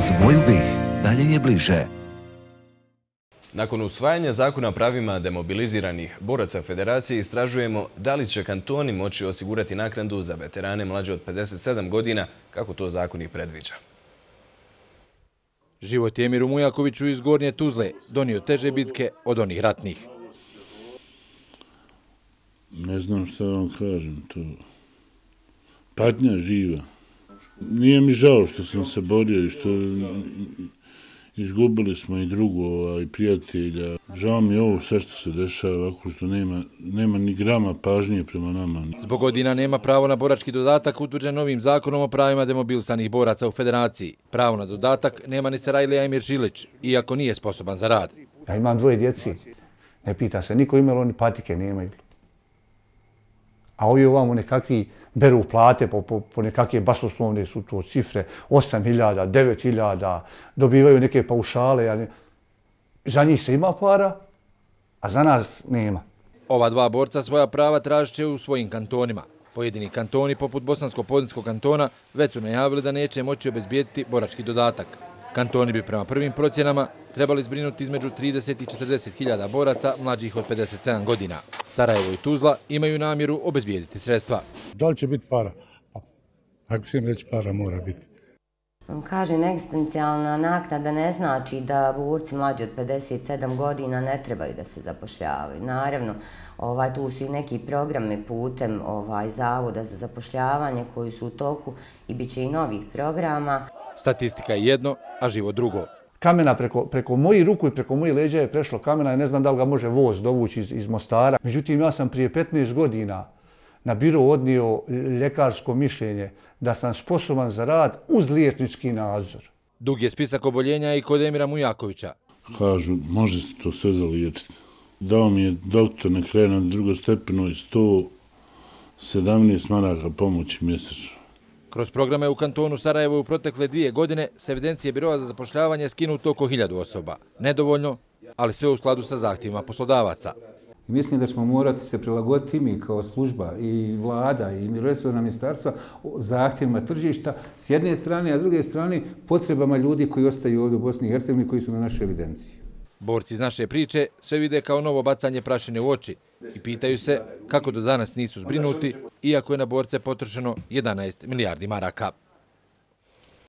Uz moju bih, dalje je bliže. Nakon usvajanja zakona o pravima demobiliziranih boraca federacije istražujemo da li će kantoni moći osigurati naknadu za veterane mlađe od 57 godina, kako to zakon ih predviđa. Život je Emiru Mujakoviću iz Gornje Tuzle donio teže bitke od onih ratnih. Ne znam što vam kažem, to patnja živa. Nije mi žao što sam se borio i što izgubili smo i drugova i prijatelja. Žao mi je ovo sve što se dešava, ako što nema, nema ni grama pažnje prema nama. Zbog godina nema pravo na borački dodatak utvrđen novim zakonom o pravima demobilisanih boraca u federaciji. Pravo na dodatak nema ni Sarajlija Emir Žilić, iako nije sposoban za rad. Ja imam dvoje djeci, ne pita se, niko imalo ni patike nemaju. A ovi ovamo nekakvi beru plate po, po, po nekakve basoslovne su to cifre, 8.000, 9.000, dobivaju neke paušale, ali za njih se ima para, a za nas nema. Ova dva borca svoja prava tražit će u svojim kantonima. Pojedini kantoni, poput Bosansko-Podinskog kantona, već su najavili da neće moći obezbijediti borački dodatak. Kantoni bi prema prvim procjenama trebali zbrinuti između 30 i 40 hiljada boraca mlađih od 57 godina. Sarajevo i Tuzla imaju namjeru obezbijediti sredstva. Da li će biti para? Pa, ako se im reći para, mora biti. Kažem, egzistencijalna naknada ne znači da borci mlađi od 57 godina ne trebaju da se zapošljavaju. Naravno, ovaj, tu su i neki programe putem ovaj, Zavoda za zapošljavanje koji su u toku i bit će i novih programa. Statistika je jedno, a živo drugo. Kamena preko, preko moji ruku i preko moji leđa je prešlo kamena i ne znam da li ga može voz dovući iz, iz Mostara. Međutim, ja sam prije 15 godina na biro odnio ljekarsko mišljenje da sam sposoban za rad uz liječnički nadzor. Dug je spisak oboljenja i kod Emira Mujakovića. Kažu, može se to sve zaliječiti. Dao mi je doktor na kraju na drugostepenoj 117 maraka pomoći mjesečno. Kroz programe u kantonu Sarajevo u protekle dvije godine s evidencije Birova za zapošljavanje skinuto oko hiljadu osoba. Nedovoljno, ali sve u skladu sa zahtjevima poslodavaca. Mislim da ćemo morati se prilagoditi mi kao služba i vlada i resurna ministarstva zahtjevima tržišta s jedne strane, a s druge strane potrebama ljudi koji ostaju ovdje u Bosni i Hercegovini koji su na našoj evidenciji. Borci iz naše priče sve vide kao novo bacanje prašine u oči i pitaju se kako do danas nisu zbrinuti, iako je na borce potrošeno 11 milijardi maraka.